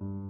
you.